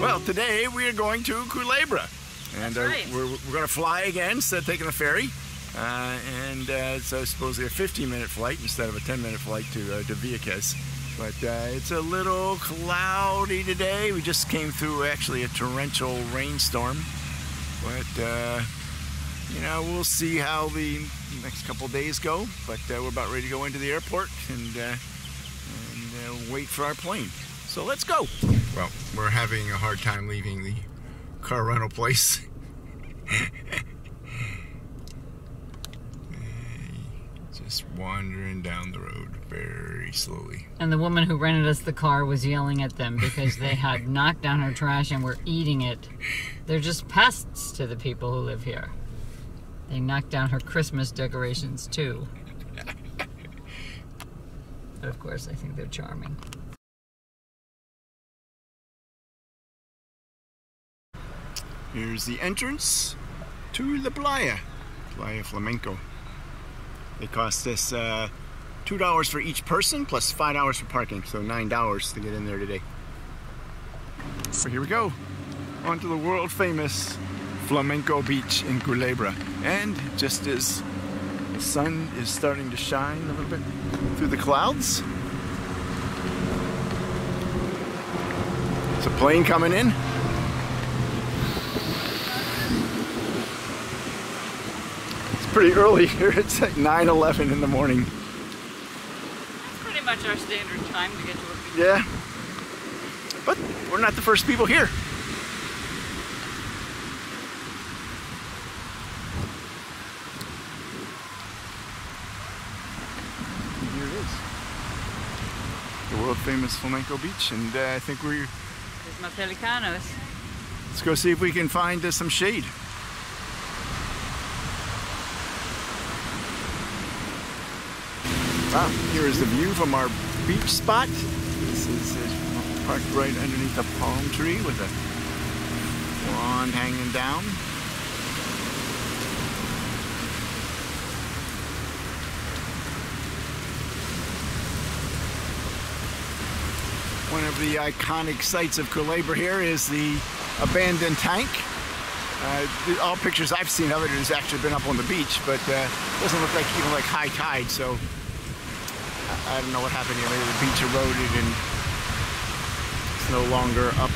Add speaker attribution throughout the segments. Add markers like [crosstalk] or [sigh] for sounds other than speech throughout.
Speaker 1: Well, today we are going to Culebra. And uh,
Speaker 2: right.
Speaker 1: we're, we're going to fly again instead of taking the ferry. Uh, and uh, it's uh, supposedly a 15 minute flight instead of a 10 minute flight to, uh, to Vieques. But uh, it's a little cloudy today. We just came through actually a torrential rainstorm. But, uh, you know, we'll see how the next couple days go. But uh, we're about ready to go into the airport and, uh, and uh, wait for our plane. So let's go. Well, we're having a hard time leaving the car rental place. [laughs] Just wandering down the road very slowly.
Speaker 2: And the woman who rented us the car was yelling at them because they had [laughs] knocked down her trash and were eating it. They're just pests to the people who live here. They knocked down her Christmas decorations too. But of course, I think they're charming.
Speaker 1: Here's the entrance to the Playa, Playa Flamenco. It cost us uh, $2 for each person plus $5 for parking, so $9 to get in there today. So here we go, onto the world famous Flamenco Beach in Culebra. And just as the sun is starting to shine a little bit through the clouds, it's a plane coming in. It's pretty early here. [laughs] It's like 9:11 in the morning.
Speaker 2: It's pretty much our standard time to get to work.
Speaker 1: Yeah. But we're not the first people here. And Here it is. The world famous flamenco beach, and uh, I think we're
Speaker 2: There's my pelicanos.
Speaker 1: let's go see if we can find uh, some shade. Wow, here is the view from our beach spot. This is uh, parked right underneath a palm tree with a wand hanging down. One of the iconic sights of Culebra here is the abandoned tank. Uh, all pictures I've seen of it has actually been up on the beach, but uh, doesn't look like even like high tide, so I, don't know what happened here. Maybe the beach eroded and it's no longer up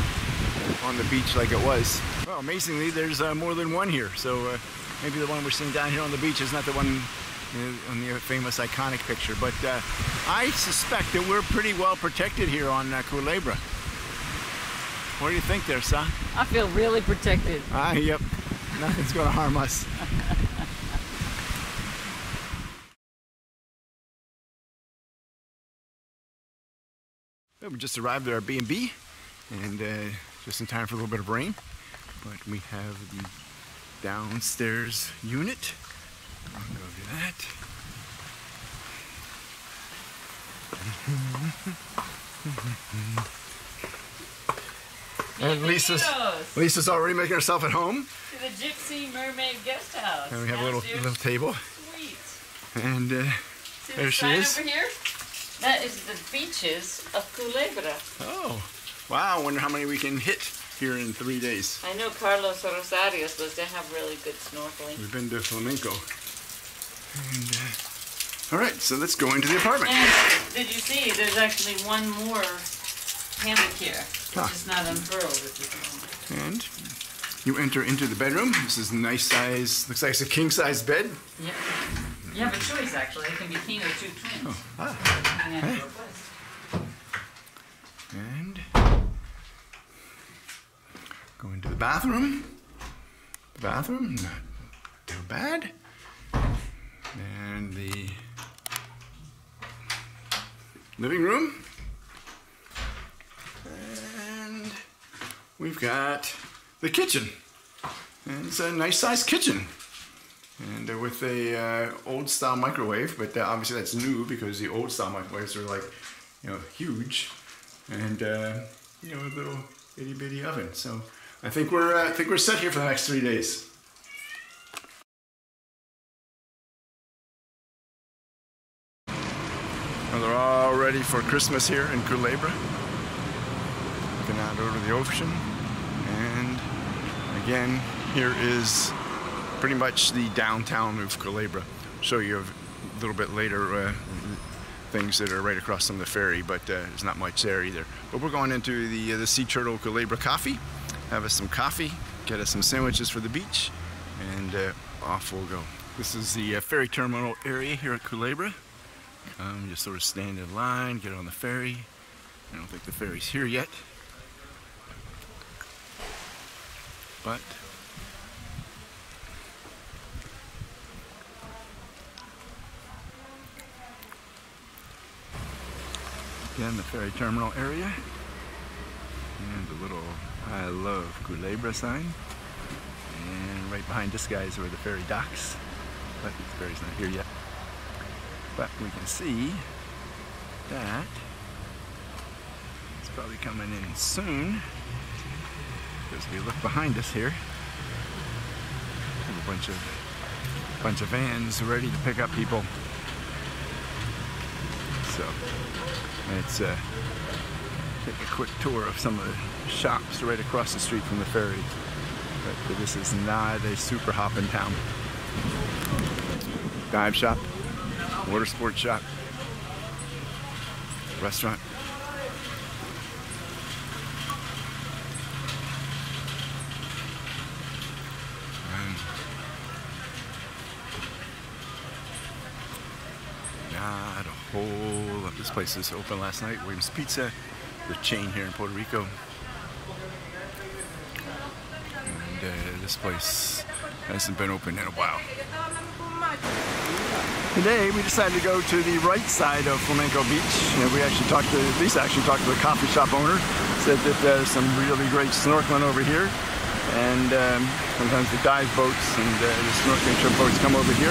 Speaker 1: on the beach like it was. Well, amazingly, there's uh, more than one here, so uh, maybe the one we're seeing down here on the beach is not the one on the famous iconic picture, but uh, I suspect that we're pretty well protected here on uh, Culebra. What do you think there, Sa?
Speaker 2: I feel really protected.
Speaker 1: Ah, yep. Nothing's going to harm us. [laughs] We just arrived at our B&B and uh, just in time for a little bit of rain. But we have the downstairs unit. I'll go do that. And Lisa's, Lisa's already making herself at home.
Speaker 2: to the Gypsea Mermaid Guest House.
Speaker 1: And we have a little, little table.
Speaker 2: Sweet.
Speaker 1: And uh, There
Speaker 2: the
Speaker 1: she is.
Speaker 2: over here? That is the beaches of Culebra.
Speaker 1: oh, wow! I wonder how many we can hit here in three days.
Speaker 2: I know Carlos Rosario says to have really good snorkeling.
Speaker 1: We've been to flamenco. And, uh, all right, so let's go into the apartment.
Speaker 2: And did you see? There's actually one more hammock here,
Speaker 1: Ah.
Speaker 2: which is not unfurled at this moment.
Speaker 1: And you enter into the bedroom. This is nice size. Looks like it's a king size bed.
Speaker 2: Yep. You have a choice actually. It can be king or two twins.
Speaker 1: Ah.
Speaker 2: depending on.
Speaker 1: And go into the bathroom. The bathroom, not too bad. The living room. And we've got the kitchen. And it's a nice sized kitchen. And uh, with a uh, old style microwave, but uh, obviously that's new because the old style microwaves are like, you know, huge, and uh, you know, a little itty bitty oven. So I think we're uh, I think we're set here for the next three days. Well, they're all ready for Christmas here in Culebra. Looking out over the ocean. And again, here is pretty much the downtown of Culebra. Show you a little bit later uh, things that are right across from the ferry, but uh, there's not much there either. But we're going into the, uh, the Sea Turtle Culebra Coffee, have us some coffee, get us some sandwiches for the beach, and uh, off we'll go. This is the uh, ferry terminal area here at Culebra. Come, just sort of stand in line, get on the ferry. I don't think the ferry's here yet. But again, the ferry terminal area. And the little I love Culebra sign. And right behind this guy is where the ferry docks. But the ferry's not here yet. But we can see that it's probably coming in soon. As we look behind us here, a bunch of bunch of vans ready to pick up people. So let's uh, take a quick tour of some of the shops right across the street from the ferry. But this is not a super hopping town. Dive shop, water sports shop, restaurant. And not a whole lot. This place is open last night. Williams Pizza, the chain here in Puerto Rico. And uh, this place hasn't been open in a while. Today we decided to go to the right side of Flamenco Beach. And we actually talked to, Lisa actually talked to the coffee shop owner. Said that there's some really great snorkeling over here. And um, sometimes the dive boats and uh, the snorkeling trip boats come over here.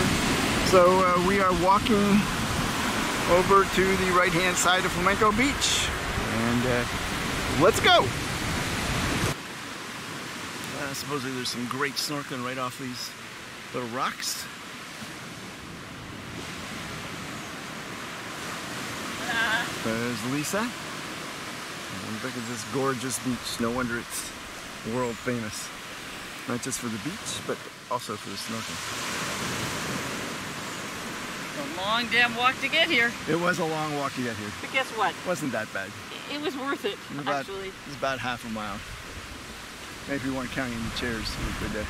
Speaker 1: So uh, we are walking over to the right hand side of Flamenco Beach. And uh, let's go. Uh, supposedly there's some great snorkeling right off these little rocks. There's Lisa. And look at this gorgeous beach. No wonder it's world famous. Not just for the beach, but also for the snorkeling.
Speaker 2: A long damn walk to get here.
Speaker 1: It was a long walk to get here.
Speaker 2: But guess what?
Speaker 1: It Wasn't that bad.
Speaker 2: It was worth it,
Speaker 1: It was about,
Speaker 2: actually.
Speaker 1: it was about half a mile. Maybe we weren't counting the chairs, we could, uh,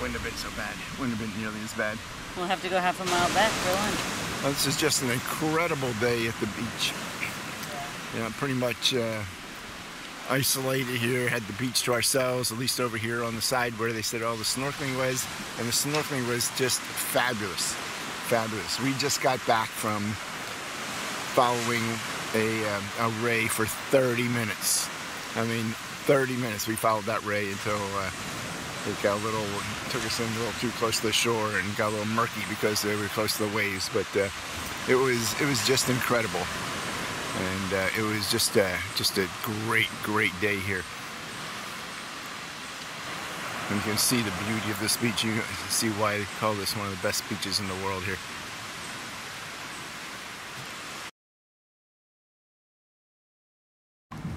Speaker 1: wouldn't have been so bad. Wouldn't have been nearly as bad.
Speaker 2: We'll have to go half a mile back for lunch.
Speaker 1: Well, this is just an incredible day at the beach. Know, pretty much uh, isolated here, had the beach to ourselves, at least over here on the side where they said all the snorkeling was. And the snorkeling was just fabulous. Fabulous. We just got back from following a, um, a ray for 30 minutes. I mean, 30 minutes we followed that ray until uh, it got a little, took us in a little too close to the shore and got a little murky because they were close to the waves. But uh, it was it was just incredible, and uh, it was just uh, just a great great day here. And you can see the beauty of this beach. You can see why they call this one of the best beaches in the world here.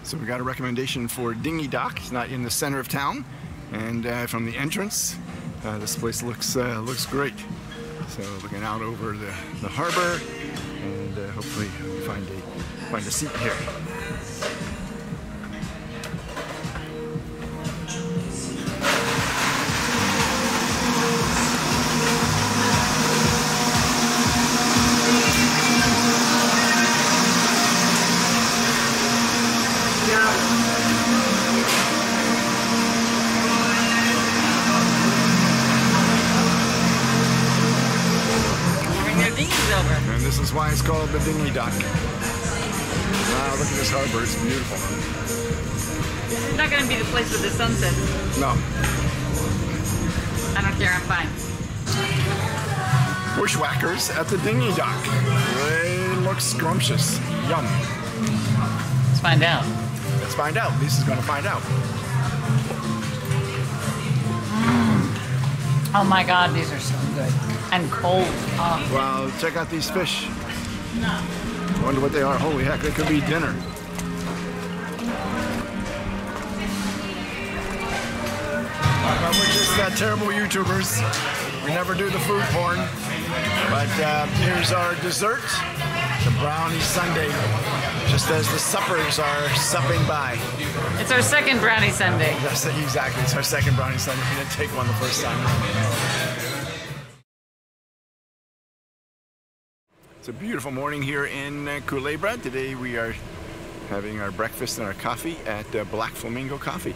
Speaker 1: So we got a recommendation for Dinghy Dock. It's not in the center of town, and uh, from the entrance, uh, this place looks uh, looks great. So looking out over the, the harbor, and uh, hopefully find a find a seat here. No,
Speaker 2: I don't care, I'm fine.
Speaker 1: bushwhackers at the Dinghy Dock. They look scrumptious. Yum.
Speaker 2: Let's find out.
Speaker 1: Let's find out. Lisa's going to find out.
Speaker 2: Oh my god, these are so good. And cold. Oh,
Speaker 1: Well, check out these fish. I wonder what they are. Holy heck, they could be dinner. Uh, we're just uh, terrible YouTubers. We never do the food porn. But uh, here's our dessert, the brownie sundae, just as the suppers are supping by.
Speaker 2: It's our second brownie sundae.
Speaker 1: Yes, exactly. It's our second brownie sundae. We didn't take one the first time. It's a beautiful morning here in uh, Culebra. Today we are having our breakfast and our coffee at uh, Black Flamingo Coffee.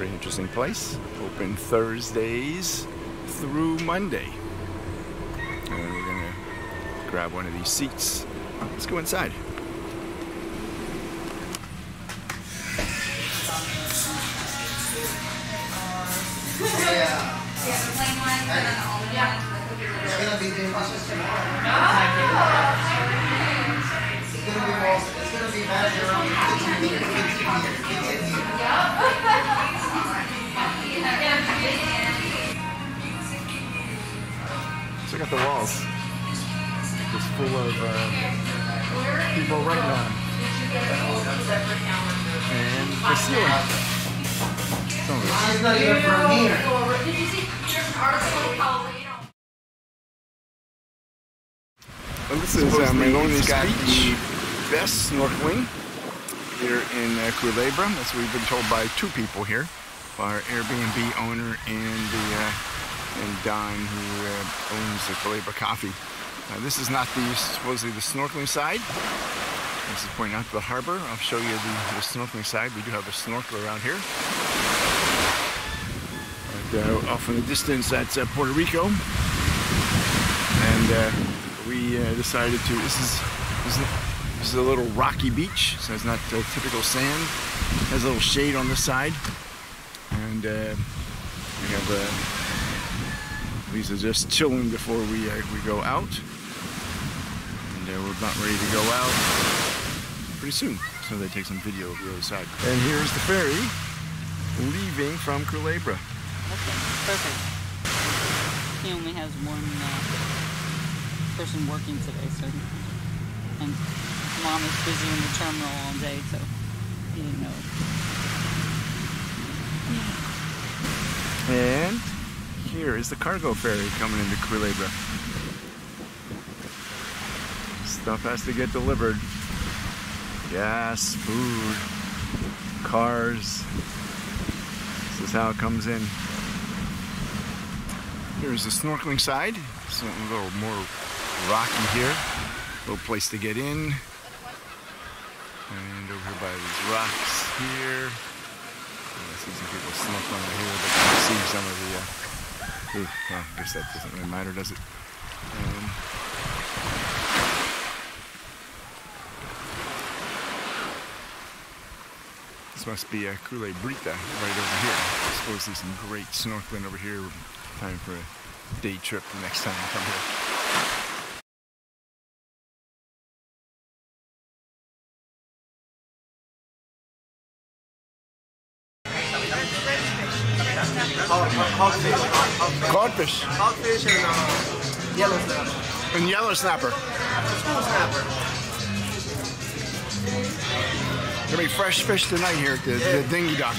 Speaker 1: Pretty interesting place. Open Thursdays through Monday. And we're gonna grab one of these seats. Let's go inside. [laughs] Check out the walls. It's full of uh, people writing on them. And the ceiling. Some of it.
Speaker 3: It's not even from here.
Speaker 4: Did you see there's an article called,
Speaker 1: And this is
Speaker 5: Supposedly
Speaker 1: Melones
Speaker 5: it's got
Speaker 1: Beach. Best snorkeling here in uh, Culebra. That's what we've been told by two people here. Our Airbnb owner and the uh, and Don, who uh, owns the Culebra Coffee. This is not the supposedly the snorkeling side. This is pointing out to the harbor. I'll show you the, the snorkeling side. We do have a snorkel around here. Uh, off in the distance, that's uh, Puerto Rico. And uh, we decided to. This is this is, this is a little rocky beach, so it's not typical sand. It has a little shade on this side, and uh, we have uh, Lisa just chilling before we uh, we go out, and uh, we're about ready to go out pretty soon. So they take some video of the other side. And here's the ferry leaving from Culebra.
Speaker 2: Okay, perfect. He only has one uh, person working today, so and mom is busy in the terminal all day, so he didn't know.
Speaker 1: And here is the cargo ferry coming into Culebra. Stuff has to get delivered. Gas, food, cars. This is how it comes in. Here's the snorkeling side. It's a little more rocky here. Little place to get in. And over here by these rocks here. See some people snorkeling over here, but you can see some of the. Uh, ooh, well, I guess that doesn't really matter, does it? Um, this must be a Culebrita right over here. I suppose there's some great snorkeling over here. Time for a day trip the next time I come here. Codfish
Speaker 3: Hogfish and uh, yellow snapper.
Speaker 1: and yellow snapper.
Speaker 3: School snapper.
Speaker 1: Gonna be fresh fish tonight here at the, the dinghy dock.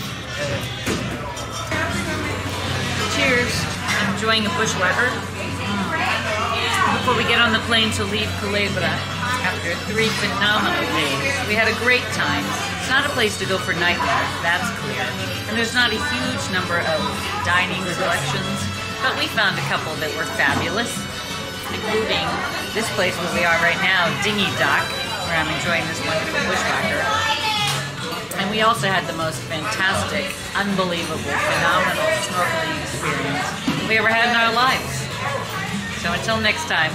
Speaker 2: Cheers. I'm enjoying a bushwhacker. Before we get on the plane to leave Culebra after three phenomenal days, we had a great time. Not a place to go for nightlife, that's clear. And there's not a huge number of dining selections, but we found a couple that were fabulous, including this place where we are right now, Dinghy Dock, where I'm enjoying this wonderful bushwhacker. And we also had the most fantastic, unbelievable, phenomenal snorkeling experience we ever had in our lives. So until next time,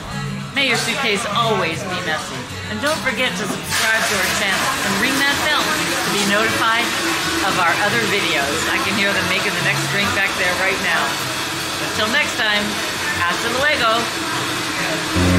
Speaker 2: may your suitcase always be messy. And don't forget to subscribe to our channel and ring that bell to be notified of our other videos. I can hear them making the next drink back there right now. Until next time, hasta luego.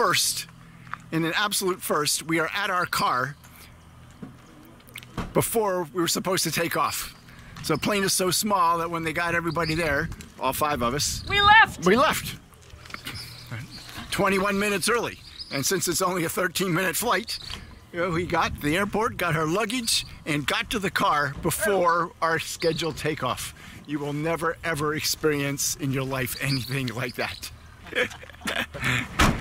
Speaker 1: First, in an absolute first, we are at our car before we were supposed to take off. So the plane is so small that when they got everybody there, all five of us,
Speaker 2: We left.
Speaker 1: we left 21 minutes early. And since it's only a 13 minute flight, you know, we got to the airport, got our luggage, and got to the car before our scheduled takeoff. You will never ever experience in your life anything like that. [laughs]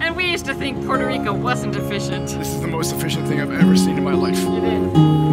Speaker 2: And we used to think Puerto Rico wasn't efficient.
Speaker 1: This is the most efficient thing I've ever seen in my life.
Speaker 2: It is.